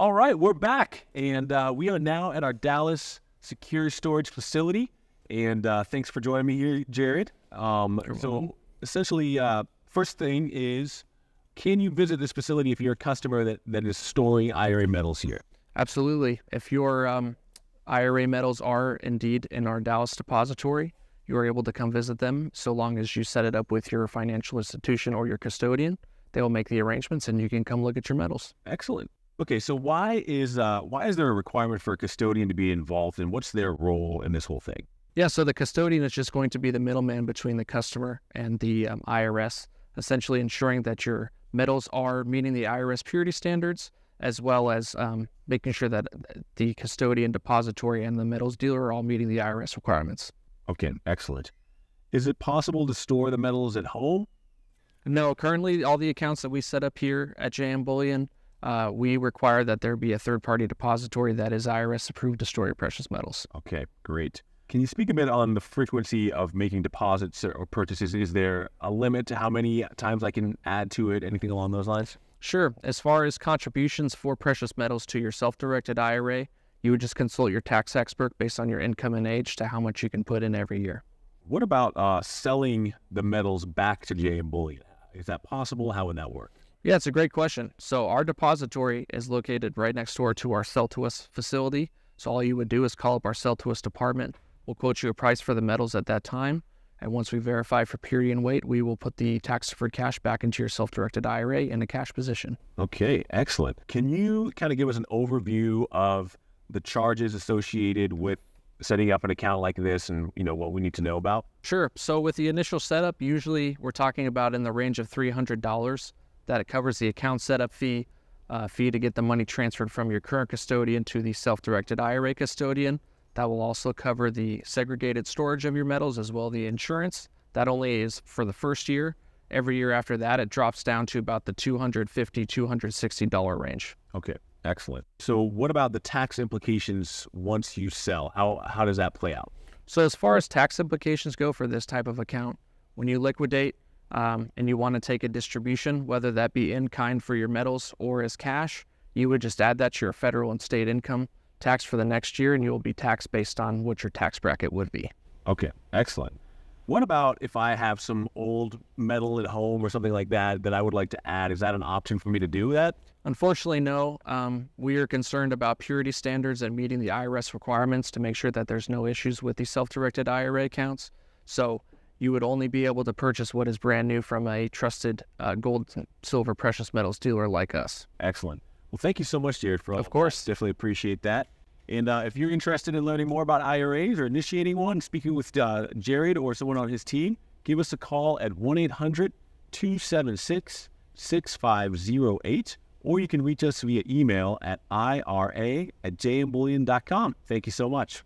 All right, we're back, and uh, we are now at our Dallas secure storage facility. And uh, thanks for joining me here, Jared. Um, so, essentially, uh, first thing is, can you visit this facility if you're a customer that, that is storing IRA metals here? Absolutely. If your um, IRA metals are indeed in our Dallas depository, you are able to come visit them so long as you set it up with your financial institution or your custodian. They will make the arrangements and you can come look at your metals. Excellent. Okay, so why is uh, why is there a requirement for a custodian to be involved, and what's their role in this whole thing? Yeah, so the custodian is just going to be the middleman between the customer and the um, IRS, essentially ensuring that your metals are meeting the IRS purity standards, as well as um, making sure that the custodian, depository, and the metals dealer are all meeting the IRS requirements. Okay, excellent. Is it possible to store the metals at home? No, currently all the accounts that we set up here at JM Bullion uh, we require that there be a third party depository that is IRS approved to store your precious metals. Okay, great. Can you speak a bit on the frequency of making deposits or purchases? Is there a limit to how many times I can add to it? Anything along those lines? Sure. As far as contributions for precious metals to your self directed IRA, you would just consult your tax expert based on your income and age to how much you can put in every year. What about uh, selling the metals back to JM Bullion? Is that possible? How would that work? Yeah, it's a great question. So our depository is located right next door to our sell to us facility. So all you would do is call up our sell to us department. We'll quote you a price for the metals at that time. And once we verify for purity and weight, we will put the tax deferred cash back into your self directed IRA in a cash position. Okay, excellent. Can you kind of give us an overview of the charges associated with setting up an account like this and you know what we need to know about? Sure. So with the initial setup, usually we're talking about in the range of $300 that it covers the account setup fee, uh, fee to get the money transferred from your current custodian to the self-directed IRA custodian. That will also cover the segregated storage of your metals as well the insurance. That only is for the first year. Every year after that, it drops down to about the $250, $260 range. Okay, excellent. So what about the tax implications once you sell? How, how does that play out? So as far as tax implications go for this type of account, when you liquidate, um, and you want to take a distribution, whether that be in kind for your metals or as cash, you would just add that to your federal and state income tax for the next year, and you will be taxed based on what your tax bracket would be. Okay, excellent. What about if I have some old metal at home or something like that that I would like to add? Is that an option for me to do that? Unfortunately, no. Um, we are concerned about purity standards and meeting the IRS requirements to make sure that there's no issues with the self directed IRA accounts. So you would only be able to purchase what is brand new from a trusted uh, gold, silver, precious metals dealer like us. Excellent. Well, thank you so much, Jared, for all Of course. That. Definitely appreciate that. And uh, if you're interested in learning more about IRAs or initiating one, speaking with uh, Jared or someone on his team, give us a call at 1 800 276 6508, or you can reach us via email at ira at jmbullion.com. Thank you so much.